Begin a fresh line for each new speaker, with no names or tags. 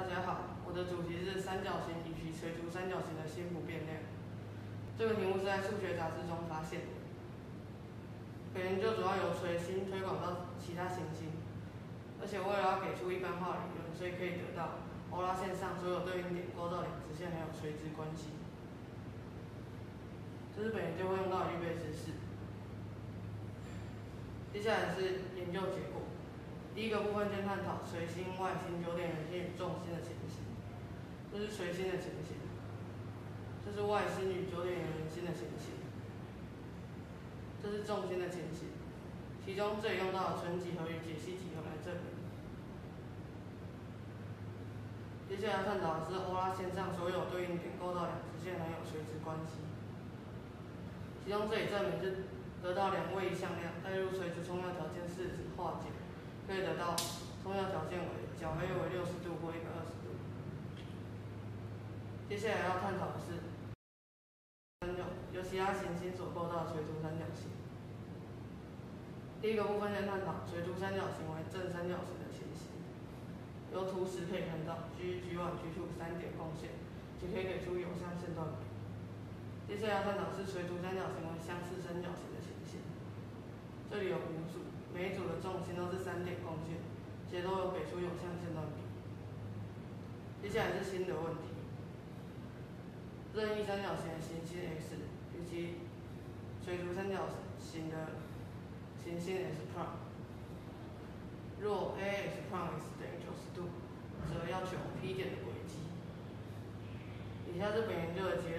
大家好，我的主题是三角形以及垂足三角形的新不变量。这个题目是在数学杂志中发现的。本研究主要由垂心推广到其他行星，而且为了要给出一般化理论，所以可以得到欧拉线上所有对应点构造两直线还有垂直关系。这是本研究会用到的预备知识。接下来是研究结果。第一个部分先探讨随心、外心、九点圆心与重心的情形。这是随心的情形，这是外心与九点圆心的情形，这是重心的情形。其中这里用到了纯几何与解析几何来证明。接下来探讨的是欧拉线上所有对应点构造两直线还有垂直关系。其中这里证明是得到两位向量，代入垂直冲要条件式。可以得到重要条件为角 A 为六十度或一百二十度。接下来要探讨的是三角由其他行星所构造的垂足三角形。第一个部分先探讨垂足三角形为正三角形的情形。由图十可以看到，G、G1、G2 三点共线，就可以给出有向线段。接下来探讨是垂足三角形为相似三角形的情形。这里有五组。每一组的重心都是三点共线，且都有给出有向线段比。接下来是新的问题：任意三角形的行星 x 以及垂足三角形的行星 x prime，若 a x prime x 等于九十度，则要求 P 点的轨迹。以下是本研究的结